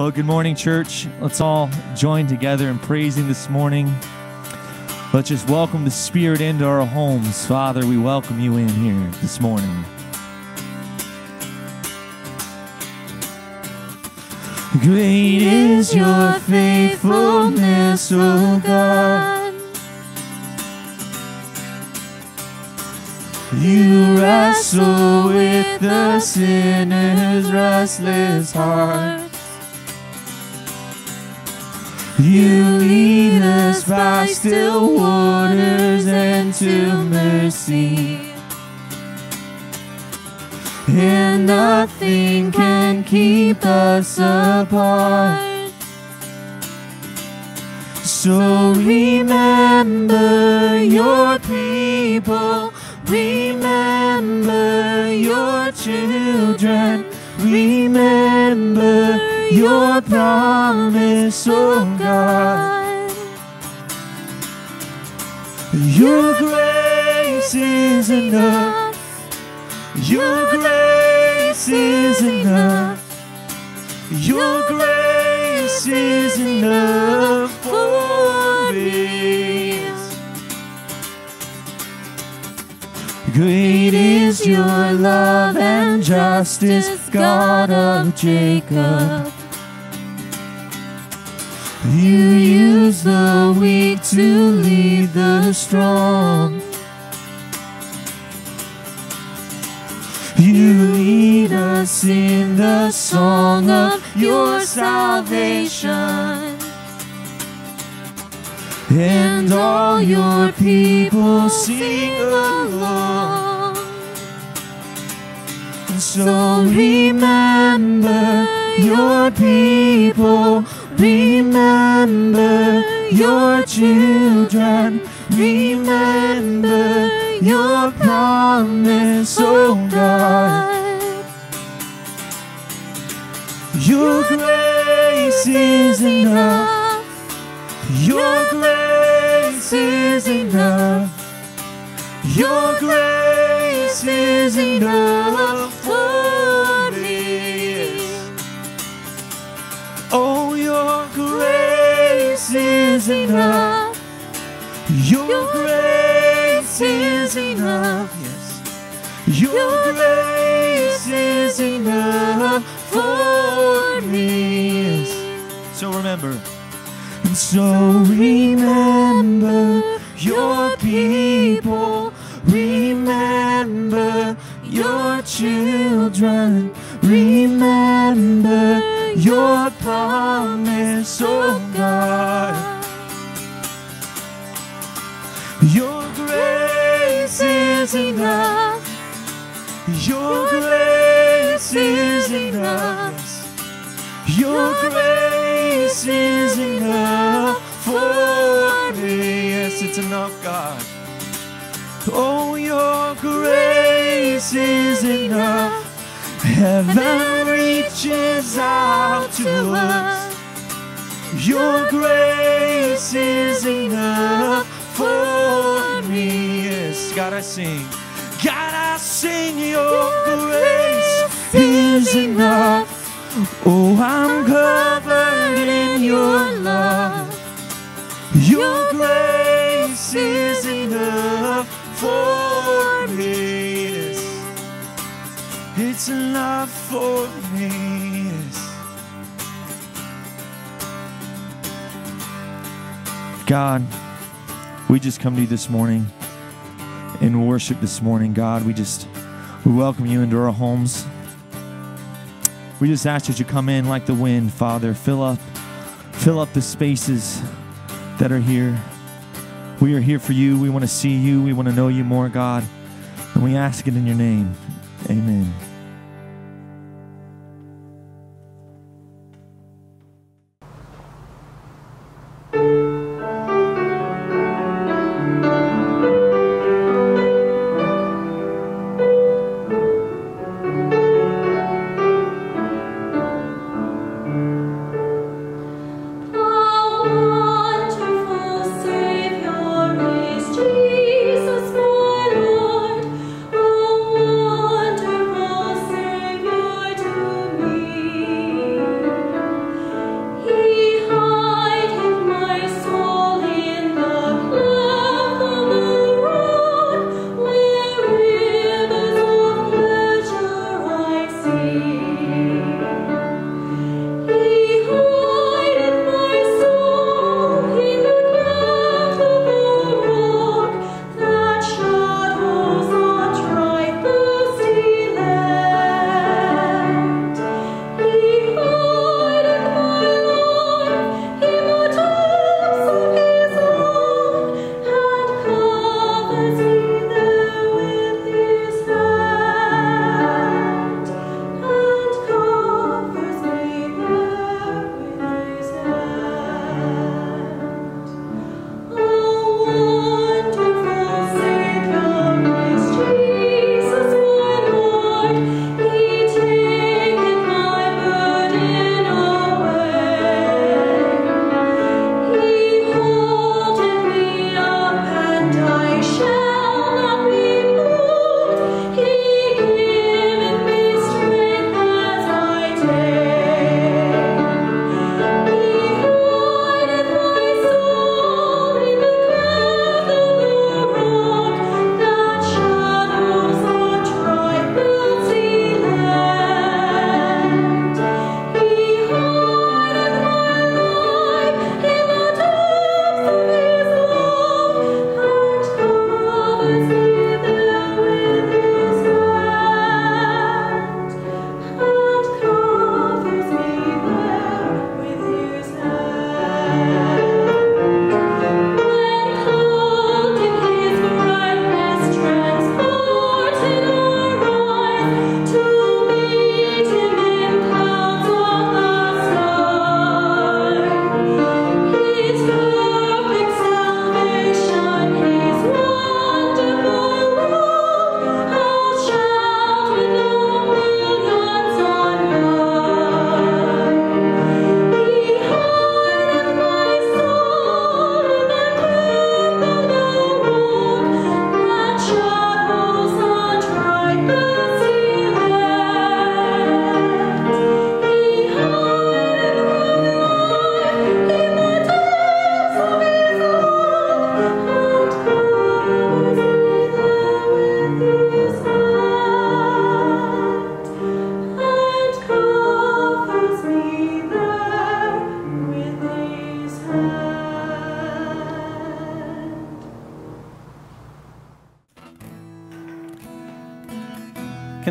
Well, good morning, church. Let's all join together in praising this morning. Let's just welcome the Spirit into our homes. Father, we welcome you in here this morning. Great is your faithfulness, O God. You wrestle with the sinner's restless heart. You lead us by still waters and to mercy. And nothing can keep us apart. So remember your people, remember your children, remember your promise, oh God. Your grace is enough. Your grace is enough. Your grace is enough for me. Great is your love and justice, God of Jacob. Use the weak to lead the strong. You lead us in the song of your salvation. And all your people sing along. So remember your people, remember your children, remember your promise, oh God. Your grace is enough. Your grace is enough. Your grace is enough is enough. Your grace is enough. Yes. Your grace is enough for me. Yes. So remember. And so God, we just come to you this morning in worship this morning, God. We just we welcome you into our homes. We just ask that you come in like the wind, Father. Fill up, fill up the spaces that are here. We are here for you. We want to see you. We want to know you more, God. And we ask it in your name. Amen.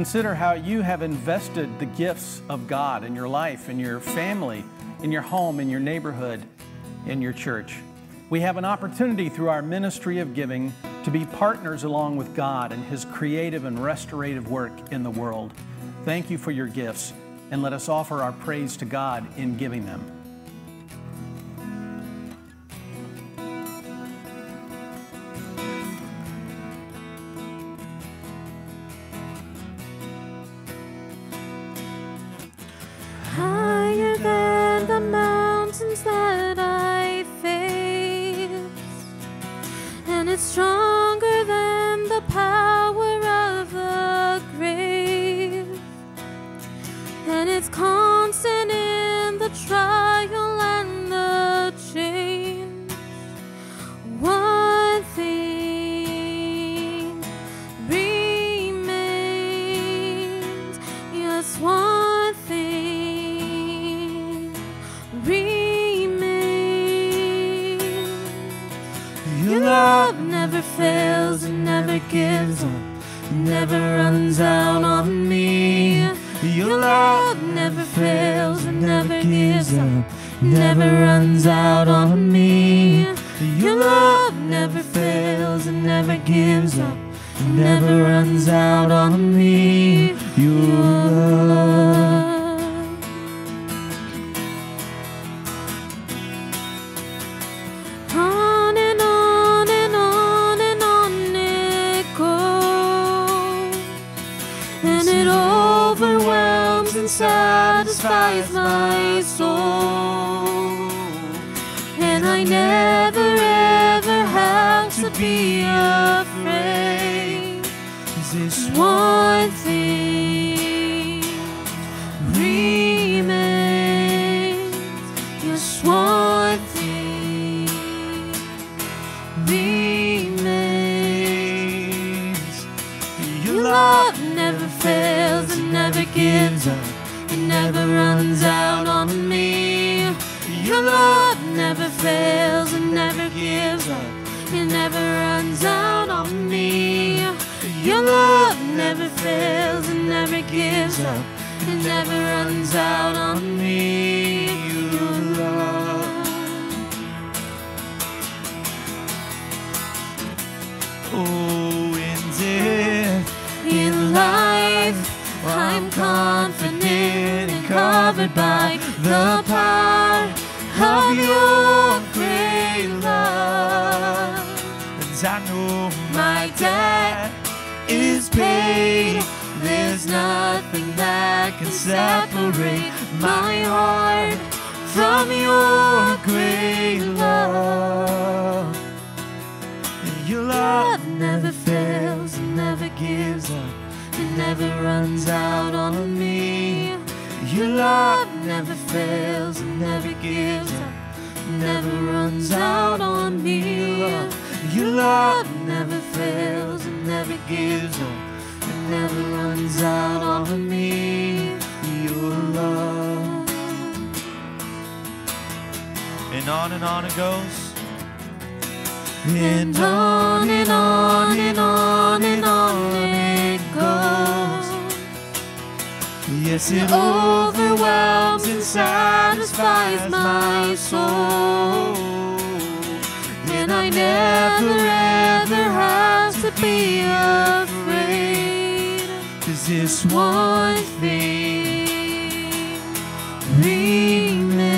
Consider how you have invested the gifts of God in your life, in your family, in your home, in your neighborhood, in your church. We have an opportunity through our ministry of giving to be partners along with God in His creative and restorative work in the world. Thank you for your gifts, and let us offer our praise to God in giving them. Satisfies There's nothing that can separate my heart from your great love. your Love never fails and never gives up. It never runs out on me. Your love never fails and never gives up. Never runs out on me. Your love never fails and never gives up. Never runs out on me. Your love. and on and on it goes. And on and on and on and on it goes. Yes, it overwhelms and satisfies my soul. And I never ever have to be afraid. This One thing remains.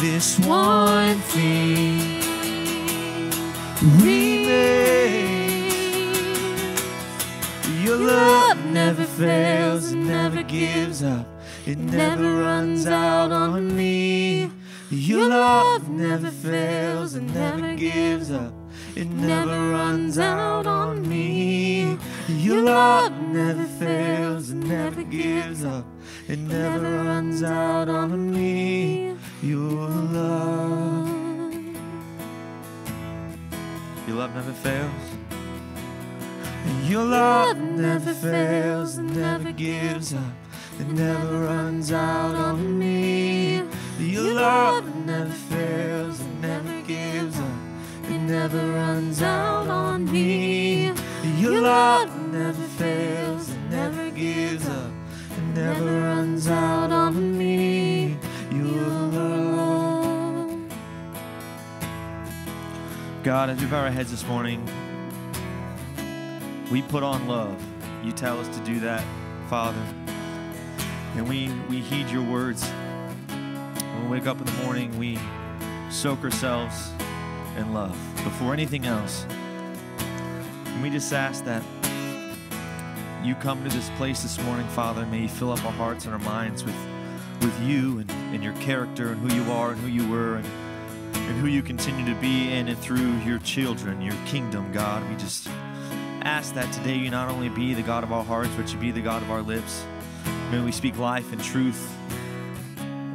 this One thing remains. your love never fails it never gives up. it never runs out on me. Your love never fails and never gives up. It never runs out on me. Your love never fails and never gives up. It never runs out on me. Your love. Your love never fails. Your love never fails and never gives up. It never runs out on me. Your love never fails and never gives up. It never runs out on me. Your love never fails never gives up, it never runs out on me. Your love. God, as we bow our heads this morning, we put on love. You tell us to do that, Father. And we, we heed your words. When we wake up in the morning, we soak ourselves in love before anything else. And we just ask that you come to this place this morning, Father. May you fill up our hearts and our minds with, with you and, and your character and who you are and who you were and, and who you continue to be in and through your children, your kingdom, God. We just ask that today you not only be the God of our hearts, but you be the God of our lips. May we speak life and truth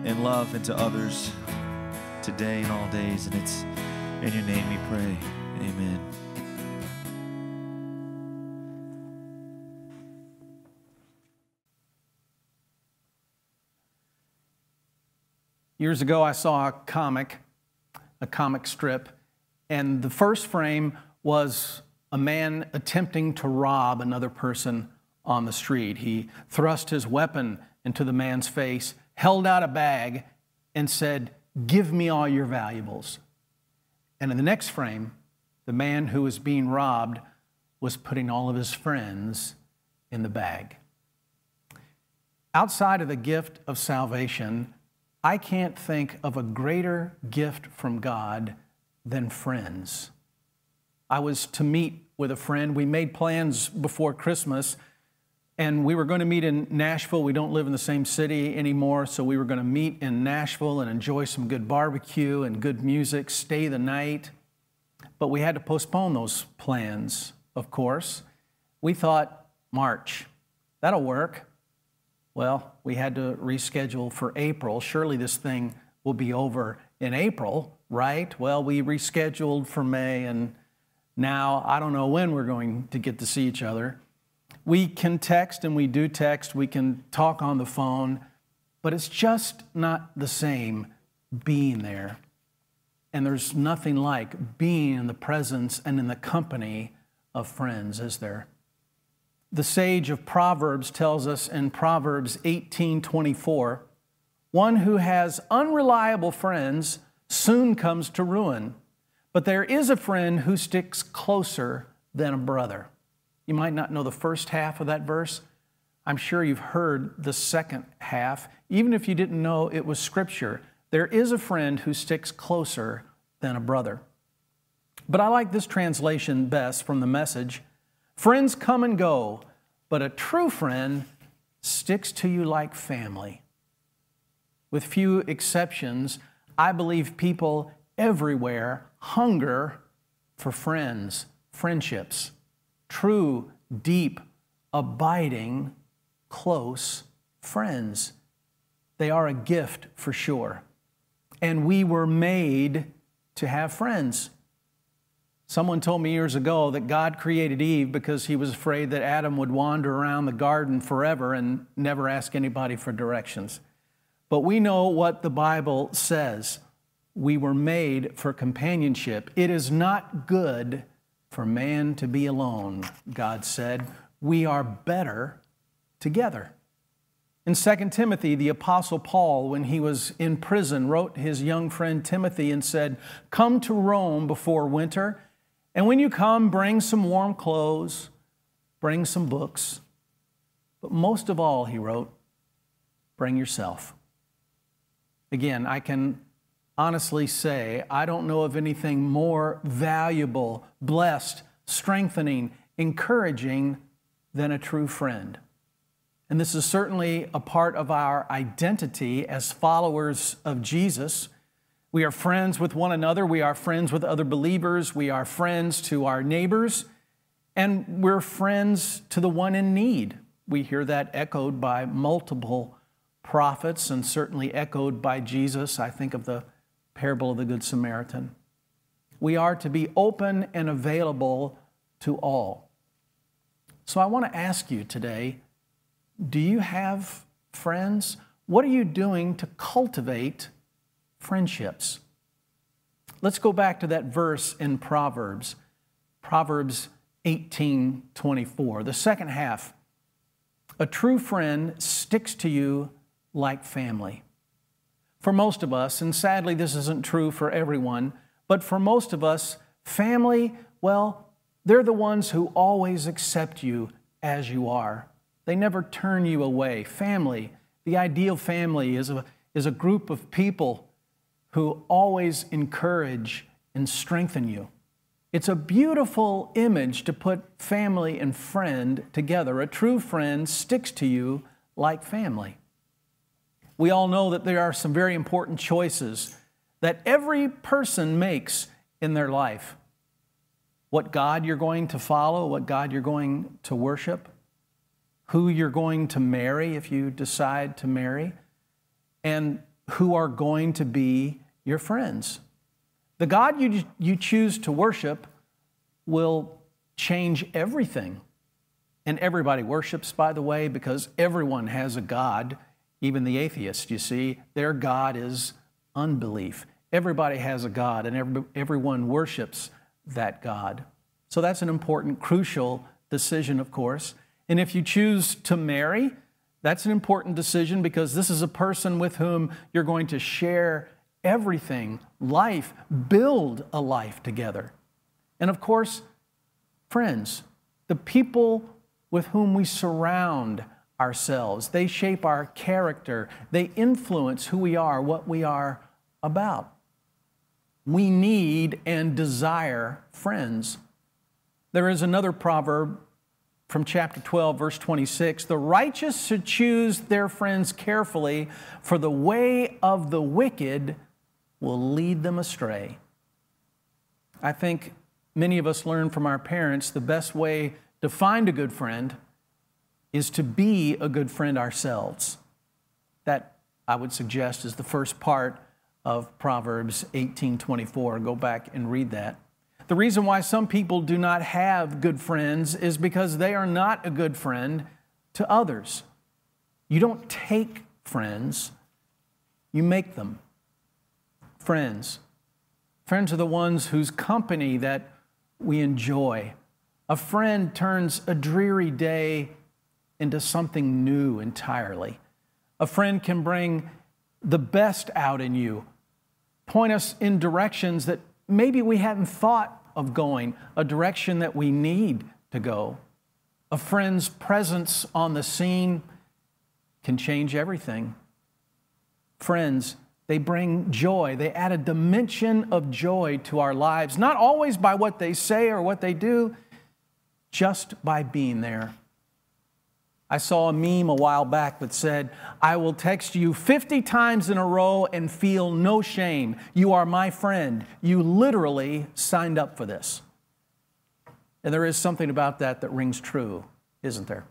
and love into others today and all days. And it's in your name we pray. Amen. Years ago, I saw a comic, a comic strip, and the first frame was a man attempting to rob another person on the street. He thrust his weapon into the man's face, held out a bag, and said, Give me all your valuables. And in the next frame, the man who was being robbed was putting all of his friends in the bag. Outside of the gift of salvation, I can't think of a greater gift from God than friends. I was to meet with a friend. We made plans before Christmas, and we were going to meet in Nashville. We don't live in the same city anymore, so we were going to meet in Nashville and enjoy some good barbecue and good music, stay the night. But we had to postpone those plans, of course. We thought March, that'll work. Well, we had to reschedule for April. Surely this thing will be over in April, right? Well, we rescheduled for May, and now I don't know when we're going to get to see each other. We can text and we do text, we can talk on the phone, but it's just not the same being there. And there's nothing like being in the presence and in the company of friends, is there? The sage of Proverbs tells us in Proverbs 18:24, one who has unreliable friends soon comes to ruin, but there is a friend who sticks closer than a brother. You might not know the first half of that verse. I'm sure you've heard the second half, even if you didn't know it was scripture. There is a friend who sticks closer than a brother. But I like this translation best from the message. Friends come and go, but a true friend sticks to you like family. With few exceptions, I believe people everywhere hunger for friends, friendships, true, deep, abiding, close friends. They are a gift for sure. And we were made to have friends. Someone told me years ago that God created Eve because he was afraid that Adam would wander around the garden forever and never ask anybody for directions. But we know what the Bible says. We were made for companionship. It is not good for man to be alone, God said. We are better together. In 2 Timothy, the Apostle Paul, when he was in prison, wrote his young friend Timothy and said, Come to Rome before winter and when you come, bring some warm clothes, bring some books. But most of all, he wrote, bring yourself. Again, I can honestly say I don't know of anything more valuable, blessed, strengthening, encouraging than a true friend. And this is certainly a part of our identity as followers of Jesus. We are friends with one another. We are friends with other believers. We are friends to our neighbors. And we're friends to the one in need. We hear that echoed by multiple prophets and certainly echoed by Jesus. I think of the parable of the Good Samaritan. We are to be open and available to all. So I want to ask you today do you have friends? What are you doing to cultivate friendships. Let's go back to that verse in Proverbs, Proverbs 18 24. The second half. A true friend sticks to you like family. For most of us, and sadly this isn't true for everyone, but for most of us, family, well, they're the ones who always accept you as you are. They never turn you away. Family, the ideal family is a, is a group of people who always encourage and strengthen you. It's a beautiful image to put family and friend together. A true friend sticks to you like family. We all know that there are some very important choices that every person makes in their life. What God you're going to follow, what God you're going to worship, who you're going to marry if you decide to marry, and who are going to be your friends. The God you, you choose to worship will change everything. And everybody worships, by the way, because everyone has a God, even the atheist, you see. Their God is unbelief. Everybody has a God, and every, everyone worships that God. So that's an important, crucial decision, of course. And if you choose to marry, that's an important decision because this is a person with whom you're going to share everything, life, build a life together. And of course, friends, the people with whom we surround ourselves, they shape our character, they influence who we are, what we are about. We need and desire friends. There is another proverb from chapter 12, verse 26 The righteous should choose their friends carefully, for the way of the wicked will lead them astray. I think many of us learn from our parents the best way to find a good friend is to be a good friend ourselves. That, I would suggest, is the first part of Proverbs 18:24. Go back and read that. The reason why some people do not have good friends is because they are not a good friend to others. You don't take friends, you make them friends. Friends are the ones whose company that we enjoy. A friend turns a dreary day into something new entirely. A friend can bring the best out in you, point us in directions that maybe we hadn't thought of going, a direction that we need to go. A friend's presence on the scene can change everything. Friends they bring joy. They add a dimension of joy to our lives, not always by what they say or what they do, just by being there. I saw a meme a while back that said, I will text you 50 times in a row and feel no shame. You are my friend. You literally signed up for this. And there is something about that that rings true, isn't there?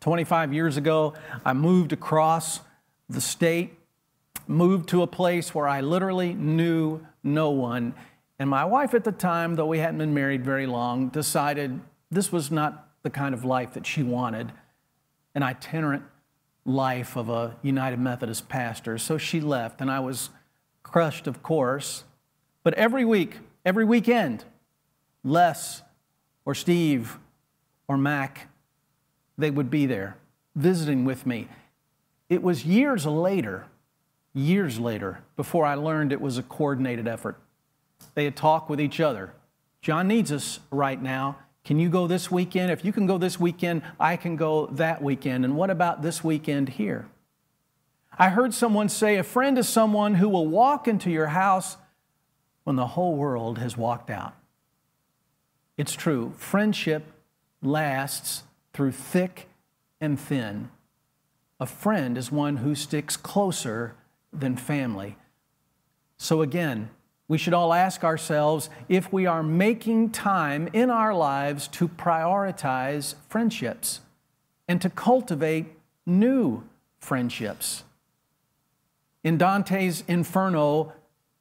25 years ago, I moved across the state moved to a place where I literally knew no one. And my wife at the time, though we hadn't been married very long, decided this was not the kind of life that she wanted an itinerant life of a United Methodist pastor. So she left, and I was crushed, of course. But every week, every weekend, Les or Steve or Mac, they would be there visiting with me. It was years later years later before I learned it was a coordinated effort. They had talked with each other. John needs us right now. Can you go this weekend? If you can go this weekend, I can go that weekend. And what about this weekend here? I heard someone say a friend is someone who will walk into your house when the whole world has walked out. It's true. Friendship lasts through thick and thin. A friend is one who sticks closer than family. So, again, we should all ask ourselves if we are making time in our lives to prioritize friendships and to cultivate new friendships. In Dante's Inferno,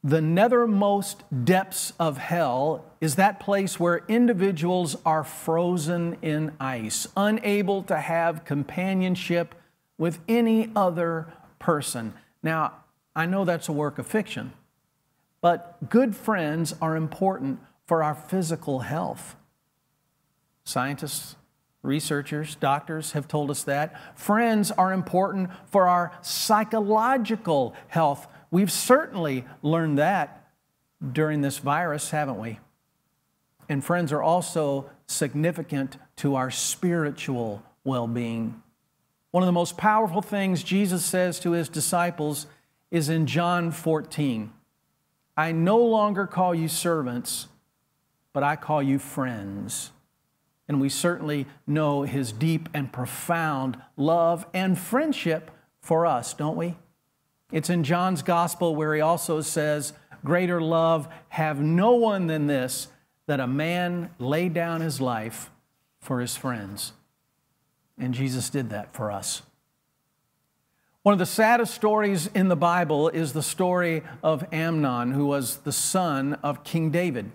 the nethermost depths of hell is that place where individuals are frozen in ice, unable to have companionship with any other person. Now, I know that's a work of fiction, but good friends are important for our physical health. Scientists Researchers, doctors have told us that. Friends are important for our psychological health. We've certainly learned that during this virus, haven't we? And friends are also significant to our spiritual well being. One of the most powerful things Jesus says to his disciples is in John 14 I no longer call you servants, but I call you friends. And we certainly know his deep and profound love and friendship for us, don't we? It's in John's gospel where he also says, Greater love have no one than this, that a man lay down his life for his friends. And Jesus did that for us. One of the saddest stories in the Bible is the story of Amnon, who was the son of King David.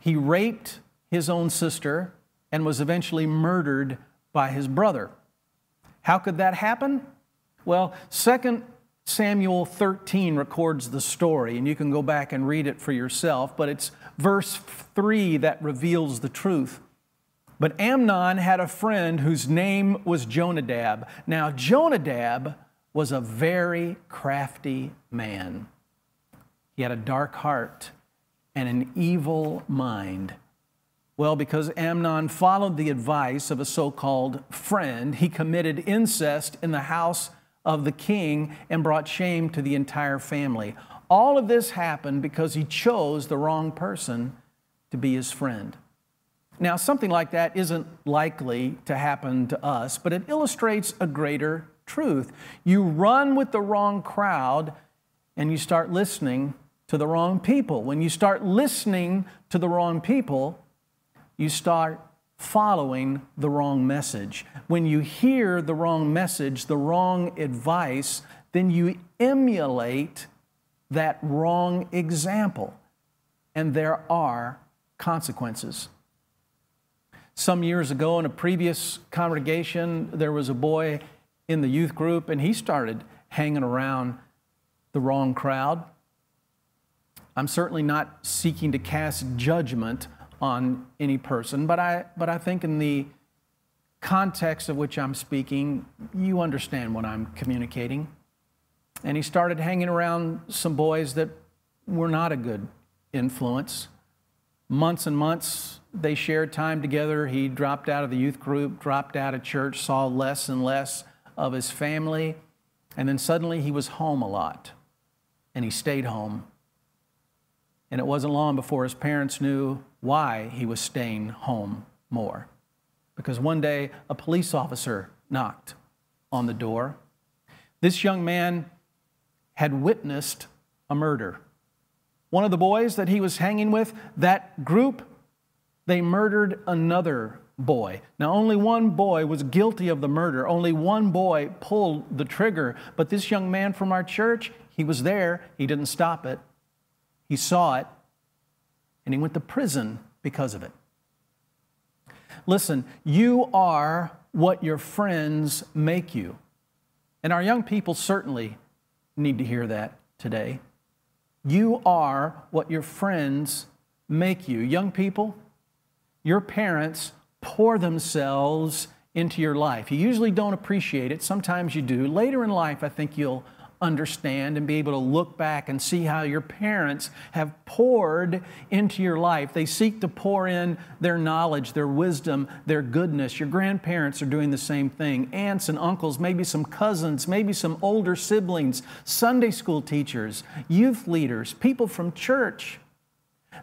He raped his own sister and was eventually murdered by his brother. How could that happen? Well, 2 Samuel 13 records the story, and you can go back and read it for yourself, but it's verse 3 that reveals the truth. But Amnon had a friend whose name was Jonadab. Now, Jonadab was a very crafty man. He had a dark heart and an evil mind. Well, because Amnon followed the advice of a so called friend, he committed incest in the house of the king and brought shame to the entire family. All of this happened because he chose the wrong person to be his friend. Now, something like that isn't likely to happen to us, but it illustrates a greater truth. You run with the wrong crowd and you start listening to the wrong people. When you start listening to the wrong people, you start following the wrong message. When you hear the wrong message, the wrong advice, then you emulate that wrong example. And there are consequences. Some years ago, in a previous congregation, there was a boy in the youth group, and he started hanging around the wrong crowd. I'm certainly not seeking to cast judgment on any person, but I, but I think in the context of which I'm speaking, you understand what I'm communicating. And he started hanging around some boys that were not a good influence. Months and months, they shared time together. He dropped out of the youth group, dropped out of church, saw less and less of his family. And then suddenly he was home a lot, and he stayed home. And it wasn't long before his parents knew why he was staying home more. Because one day a police officer knocked on the door. This young man had witnessed a murder. One of the boys that he was hanging with, that group, they murdered another boy. Now, only one boy was guilty of the murder. Only one boy pulled the trigger. But this young man from our church, he was there. He didn't stop it. He saw it and he went to prison because of it. Listen, you are what your friends make you. And our young people certainly need to hear that today. You are what your friends make you. Young people, your parents pour themselves into your life. You usually don't appreciate it, sometimes you do. Later in life, I think you'll understand and be able to look back and see how your parents have poured into your life. They seek to pour in their knowledge, their wisdom, their goodness. Your grandparents are doing the same thing. Aunts and uncles, maybe some cousins, maybe some older siblings, Sunday school teachers, youth leaders, people from church.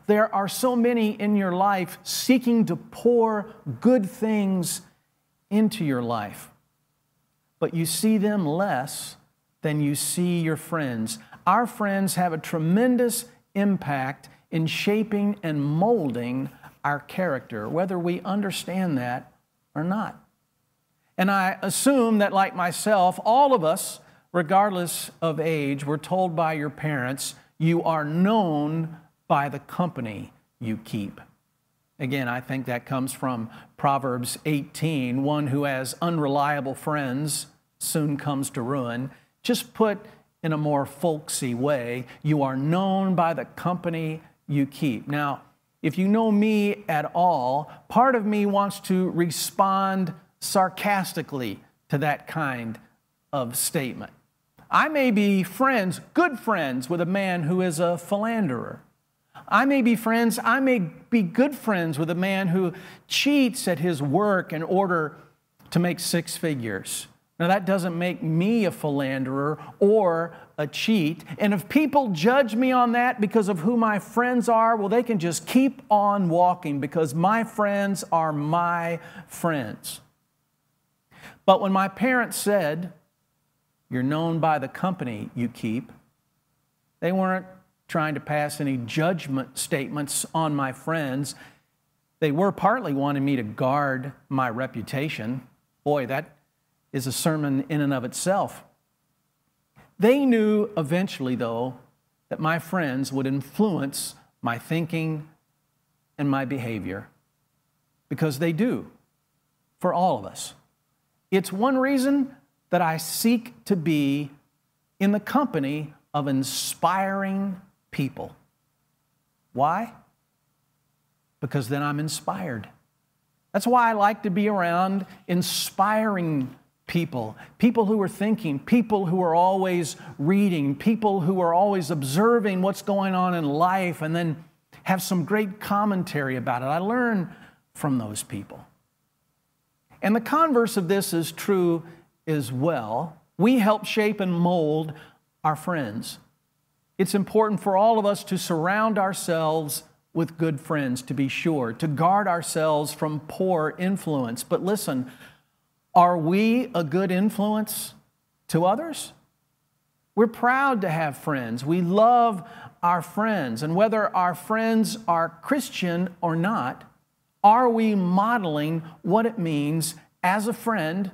There are so many in your life seeking to pour good things into your life, but you see them less than you see your friends. Our friends have a tremendous impact in shaping and molding our character, whether we understand that or not. And I assume that, like myself, all of us, regardless of age, were told by your parents, you are known by the company you keep. Again, I think that comes from Proverbs 18 one who has unreliable friends soon comes to ruin just put in a more folksy way, you are known by the company you keep. Now, if you know me at all, part of me wants to respond sarcastically to that kind of statement. I may be friends, good friends, with a man who is a philanderer. I may be friends, I may be good friends with a man who cheats at his work in order to make six figures. Now, that doesn't make me a philanderer or a cheat. And if people judge me on that because of who my friends are, well, they can just keep on walking because my friends are my friends. But when my parents said, You're known by the company you keep, they weren't trying to pass any judgment statements on my friends. They were partly wanting me to guard my reputation. Boy, that is a sermon in and of itself. They knew eventually, though, that my friends would influence my thinking and my behavior because they do for all of us. It's one reason that I seek to be in the company of inspiring people. Why? Because then I'm inspired. That's why I like to be around inspiring people, people who are thinking, people who are always reading, people who are always observing what's going on in life and then have some great commentary about it. I learn from those people. And the converse of this is true as well. We help shape and mold our friends. It's important for all of us to surround ourselves with good friends, to be sure, to guard ourselves from poor influence. But listen, are we a good influence to others? We're proud to have friends. We love our friends. And whether our friends are Christian or not, are we modeling what it means as a friend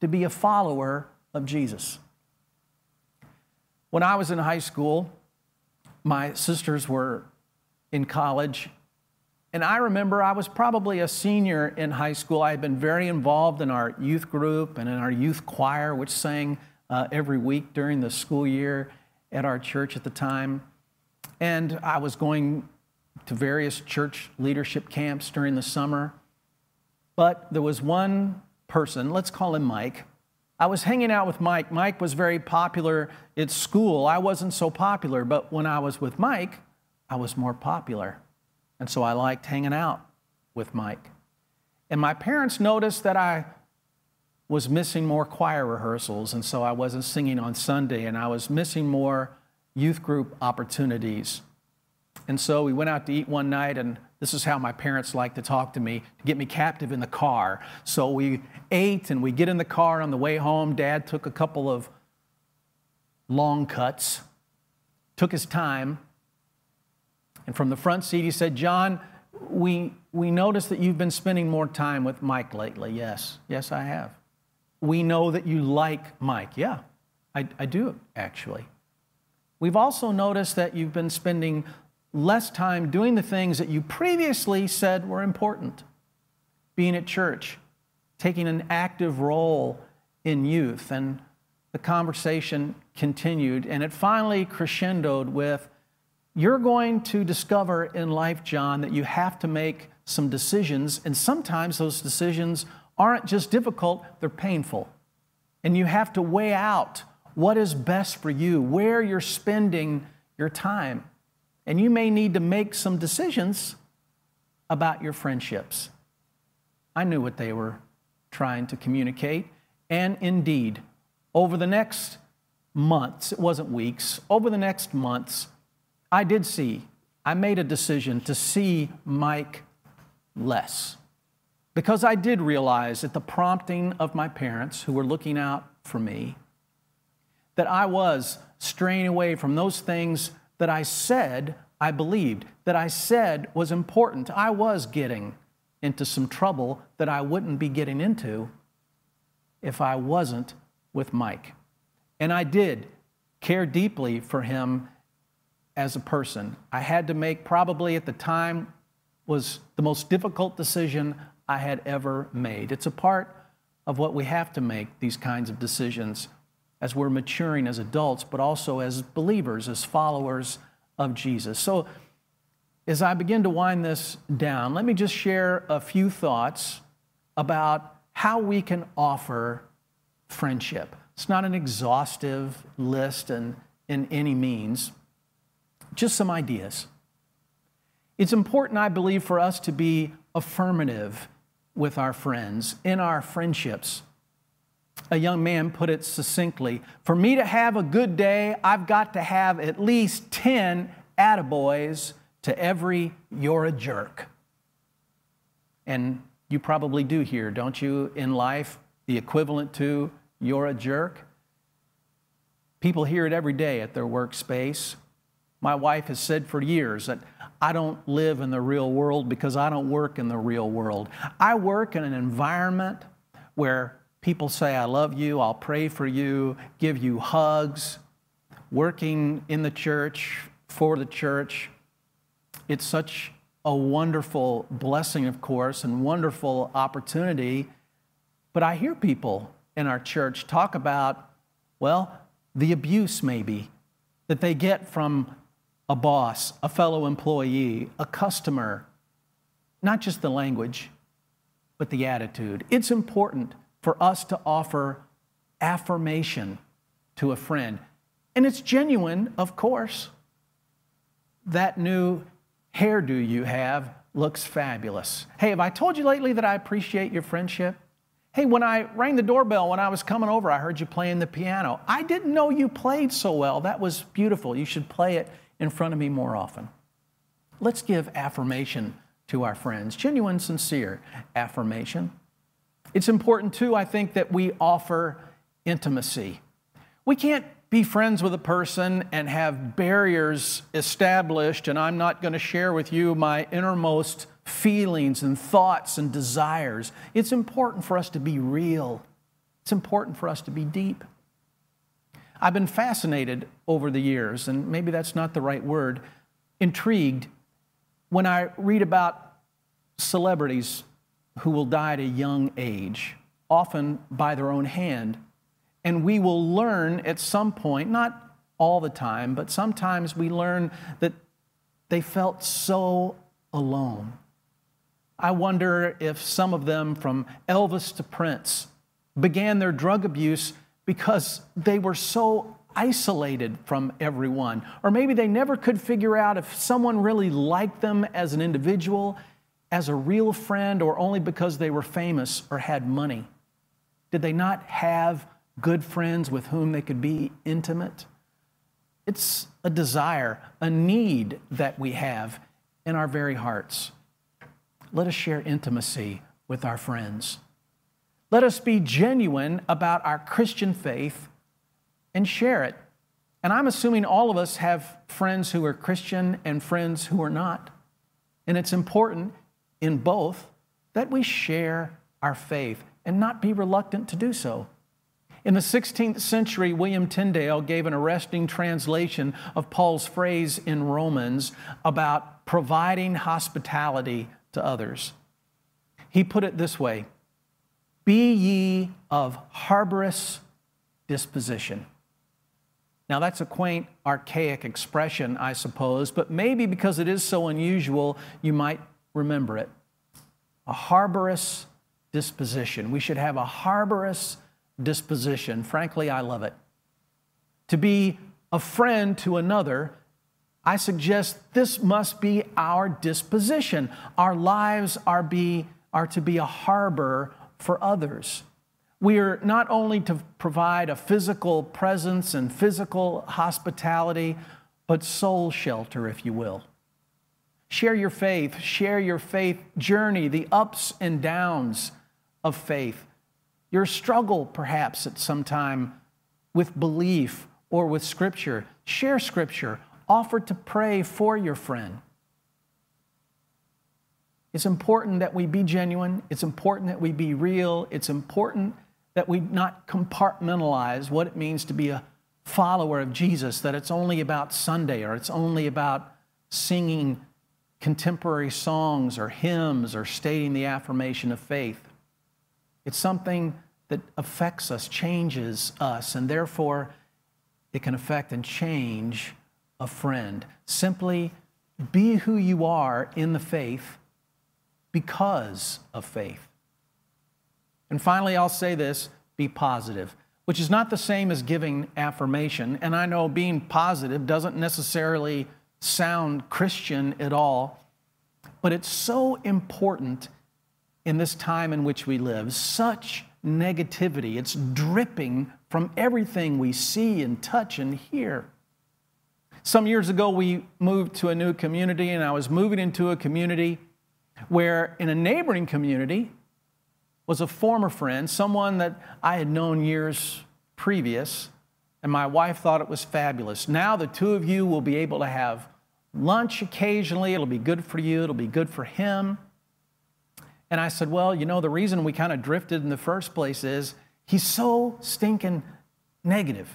to be a follower of Jesus? When I was in high school, my sisters were in college and I remember I was probably a senior in high school. I had been very involved in our youth group and in our youth choir, which sang uh, every week during the school year at our church at the time. And I was going to various church leadership camps during the summer. But there was one person, let's call him Mike. I was hanging out with Mike. Mike was very popular at school. I wasn't so popular, but when I was with Mike, I was more popular. And so I liked hanging out with Mike. And my parents noticed that I was missing more choir rehearsals, and so I wasn't singing on Sunday, and I was missing more youth group opportunities. And so we went out to eat one night, and this is how my parents like to talk to me to get me captive in the car. So we ate, and we get in the car on the way home. Dad took a couple of long cuts, took his time, and from the front seat, he said, John, we, we noticed that you've been spending more time with Mike lately. Yes, yes, I have. We know that you like Mike. Yeah, I, I do, actually. We've also noticed that you've been spending less time doing the things that you previously said were important being at church, taking an active role in youth. And the conversation continued, and it finally crescendoed with you're going to discover in life, John, that you have to make some decisions, and sometimes those decisions aren't just difficult, they're painful. And you have to weigh out what is best for you, where you're spending your time. And you may need to make some decisions about your friendships. I knew what they were trying to communicate. And indeed, over the next months, it wasn't weeks, over the next months, I did see, I made a decision to see Mike less. Because I did realize at the prompting of my parents, who were looking out for me, that I was straying away from those things that I said I believed, that I said was important. I was getting into some trouble that I wouldn't be getting into if I wasn't with Mike. And I did care deeply for him as a person. I had to make probably at the time was the most difficult decision I had ever made. It's a part of what we have to make these kinds of decisions as we're maturing as adults, but also as believers, as followers of Jesus. So as I begin to wind this down, let me just share a few thoughts about how we can offer friendship. It's not an exhaustive list and in any means, just some ideas. It's important, I believe, for us to be affirmative with our friends in our friendships. A young man put it succinctly For me to have a good day, I've got to have at least 10 attaboys to every you're a jerk. And you probably do here, don't you, in life, the equivalent to you're a jerk? People hear it every day at their workspace. My wife has said for years that I don't live in the real world because I don't work in the real world. I work in an environment where people say, I love you, I'll pray for you, give you hugs. Working in the church, for the church, it's such a wonderful blessing, of course, and wonderful opportunity. But I hear people in our church talk about, well, the abuse maybe that they get from a boss, a fellow employee, a customer, not just the language, but the attitude. It's important for us to offer affirmation to a friend. And it's genuine, of course. That new hairdo you have looks fabulous. Hey, have I told you lately that I appreciate your friendship? Hey, when I rang the doorbell when I was coming over, I heard you playing the piano. I didn't know you played so well. That was beautiful. You should play it in front of me more often. Let's give affirmation to our friends, genuine, sincere affirmation. It's important, too, I think, that we offer intimacy. We can't be friends with a person and have barriers established, and I'm not going to share with you my innermost feelings and thoughts and desires. It's important for us to be real, it's important for us to be deep. I've been fascinated over the years, and maybe that's not the right word, intrigued when I read about celebrities who will die at a young age, often by their own hand. And we will learn at some point, not all the time, but sometimes we learn that they felt so alone. I wonder if some of them, from Elvis to Prince, began their drug abuse because they were so isolated from everyone. Or maybe they never could figure out if someone really liked them as an individual, as a real friend, or only because they were famous or had money. Did they not have good friends with whom they could be intimate? It's a desire, a need that we have in our very hearts. Let us share intimacy with our friends. Let us be genuine about our Christian faith and share it. And I'm assuming all of us have friends who are Christian and friends who are not. And it's important in both that we share our faith and not be reluctant to do so. In the 16th century, William Tyndale gave an arresting translation of Paul's phrase in Romans about providing hospitality to others. He put it this way Be ye of harborous disposition. Now, that's a quaint, archaic expression, I suppose, but maybe because it is so unusual, you might remember it. A harborous disposition. We should have a harborous disposition. Frankly, I love it. To be a friend to another I suggest this must be our disposition. Our lives are, be, are to be a harbor for others. We are not only to provide a physical presence and physical hospitality, but soul shelter, if you will. Share your faith, share your faith journey, the ups and downs of faith. Your struggle, perhaps, at some time with belief or with Scripture. Share Scripture offer to pray for your friend. It's important that we be genuine. It's important that we be real. It's important that we not compartmentalize what it means to be a follower of Jesus, that it's only about Sunday or it's only about singing contemporary songs or hymns or stating the affirmation of faith. It's something that affects us, changes us, and therefore it can affect and change a friend. Simply be who you are in the faith because of faith. And finally, I'll say this be positive, which is not the same as giving affirmation. And I know being positive doesn't necessarily sound Christian at all, but it's so important in this time in which we live. Such negativity, it's dripping from everything we see and touch and hear. Some years ago, we moved to a new community, and I was moving into a community where, in a neighboring community, was a former friend, someone that I had known years previous, and my wife thought it was fabulous. Now the two of you will be able to have lunch occasionally. It'll be good for you, it'll be good for him. And I said, Well, you know, the reason we kind of drifted in the first place is he's so stinking negative.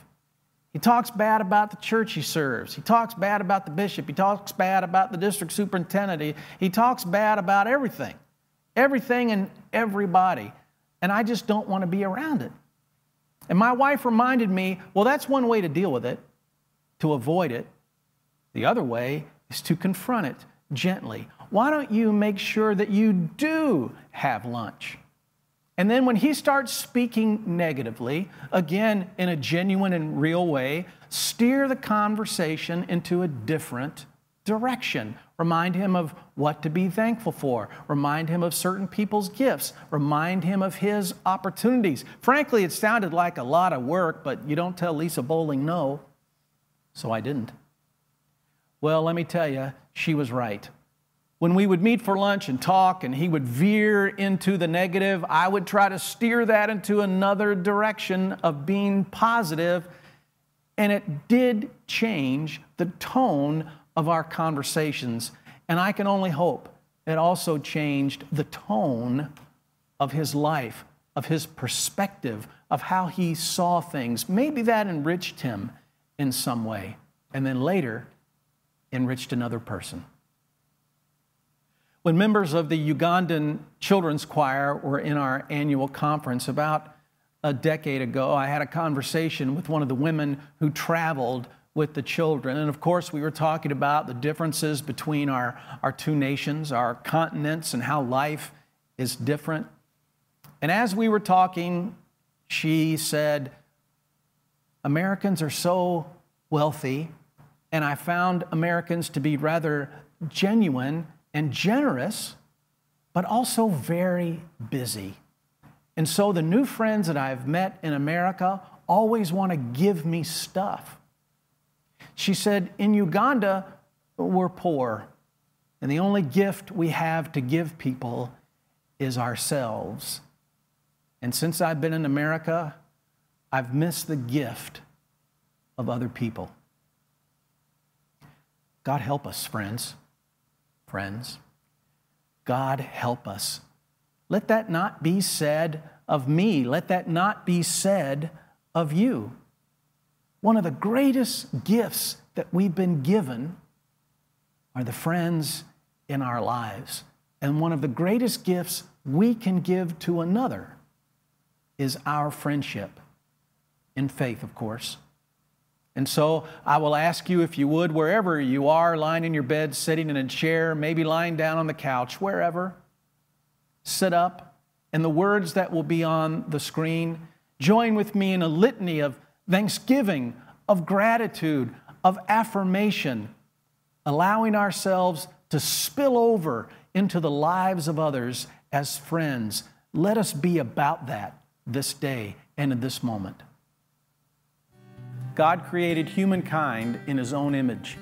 He talks bad about the church he serves. He talks bad about the bishop. He talks bad about the district superintendent. He, he talks bad about everything, everything and everybody. And I just don't want to be around it. And my wife reminded me well, that's one way to deal with it, to avoid it. The other way is to confront it gently. Why don't you make sure that you do have lunch? And then when he starts speaking negatively, again, in a genuine and real way, steer the conversation into a different direction. Remind him of what to be thankful for. Remind him of certain people's gifts. Remind him of his opportunities. Frankly, it sounded like a lot of work, but you don't tell Lisa Bowling no. So I didn't. Well, let me tell you, she was right. When we would meet for lunch and talk, and he would veer into the negative, I would try to steer that into another direction of being positive, and it did change the tone of our conversations. And I can only hope it also changed the tone of his life, of his perspective, of how he saw things. Maybe that enriched him in some way. And then later, enriched another person. When members of the Ugandan Children's Choir were in our annual conference about a decade ago, I had a conversation with one of the women who traveled with the children. And of course, we were talking about the differences between our, our two nations, our continents, and how life is different. And as we were talking, she said, Americans are so wealthy and I found Americans to be rather genuine and generous, but also very busy. And so the new friends that I've met in America always want to give me stuff. She said, In Uganda, we're poor, and the only gift we have to give people is ourselves. And since I've been in America, I've missed the gift of other people. God help us, friends. Friends. God help us. Let that not be said of me. Let that not be said of you. One of the greatest gifts that we've been given are the friends in our lives. And one of the greatest gifts we can give to another is our friendship, in faith, of course. And so I will ask you if you would, wherever you are, lying in your bed, sitting in a chair, maybe lying down on the couch, wherever, sit up. And the words that will be on the screen, join with me in a litany of thanksgiving, of gratitude, of affirmation, allowing ourselves to spill over into the lives of others as friends. Let us be about that this day and in this moment. God created humankind in his own image.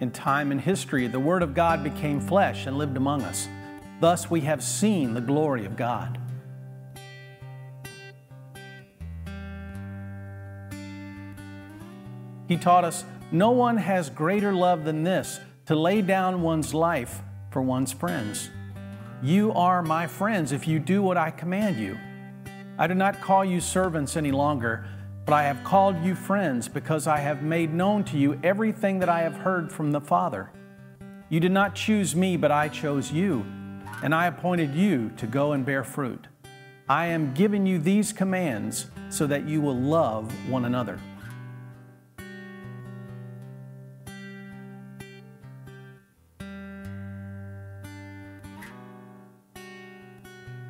In time and history, the Word of God became flesh and lived among us. Thus, we have seen the glory of God. He taught us no one has greater love than this to lay down one's life for one's friends. You are my friends if you do what I command you. I do not call you servants any longer, but I have called you friends because I have made known to you everything that I have heard from the Father. You did not choose me, but I chose you, and I appointed you to go and bear fruit. I am giving you these commands so that you will love one another.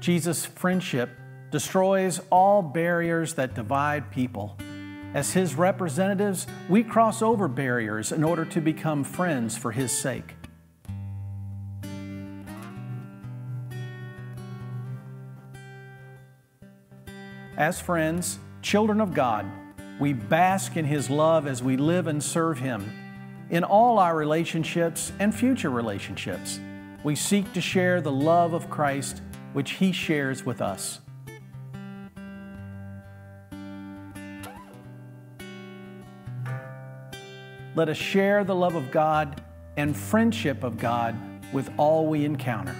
Jesus' friendship destroys all barriers that divide people. As His representatives, we cross over barriers in order to become friends for His sake. As friends, children of God, we bask in His love as we live and serve Him. In all our relationships and future relationships, we seek to share the love of Christ which He shares with us. Let us share the love of God and friendship of God with all we encounter.